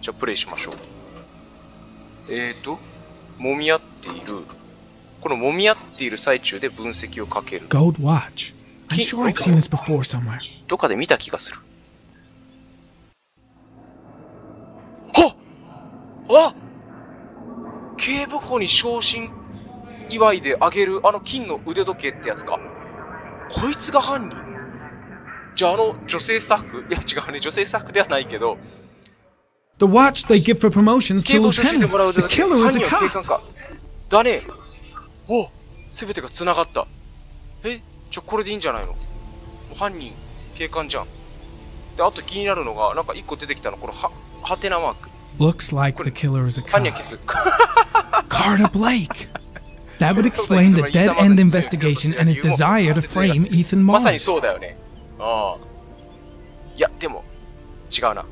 じゃあプレイしましょう。えーと、揉み合っている。この揉み合っている最中で分析をかける。Gold watch. I'm Keep sure I've seen this before somewhere. どっかで見た気がする。はっあ警部補に昇進祝いであげるあの金の腕時計ってやつか。こいつが犯人じゃああの女性スタッフ？いや違うね、女性スタッフではないけど、The watch they give for promotions 警 to 部昇進で lieutenant. もらう The だけ killer 犯 is a 人は警 cop. 官か。だね。おすべてが繋がった。えちょ、これでいいんじゃないの犯人、警官じゃん。で、あと気になるのが、なんか一個出てきたの、このは、はてなマーク。 Looks like the killer is a 犯人 cop. は消す。 Carter Blake. That would explain the dead end investigation and his desire to frame Ethan まさに Mars. そうだよね。ああ。いや、でも、違うな。